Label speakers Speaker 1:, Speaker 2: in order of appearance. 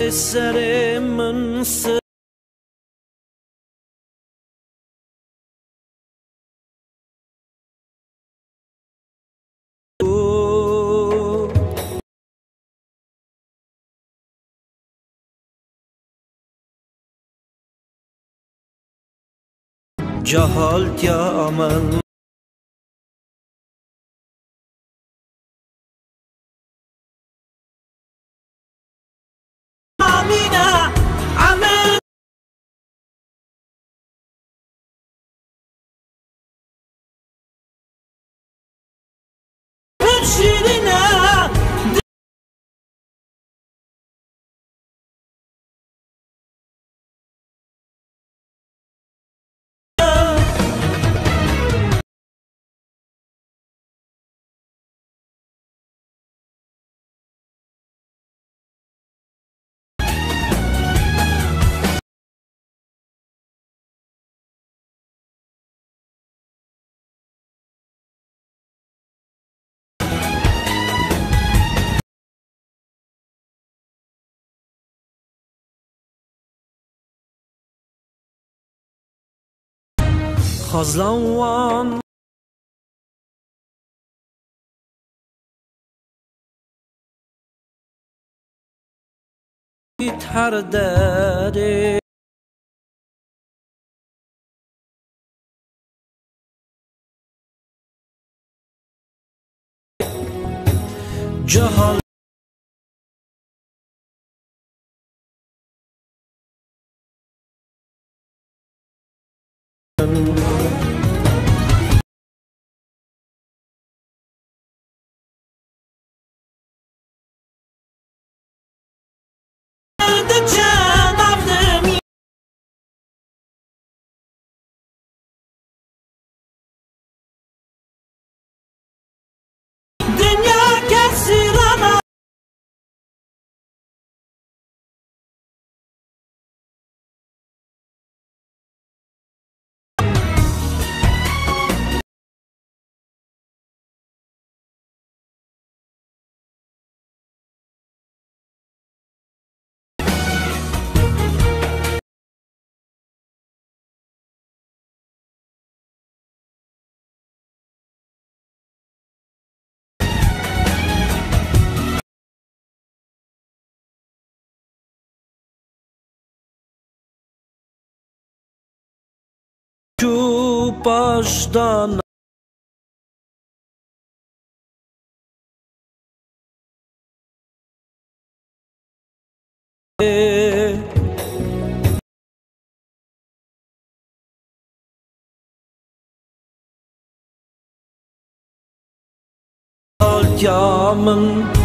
Speaker 1: Eserimin sır Cahalt yaman Amina 是你 خزلوان هر دری جهان Thank you. Baştan Camın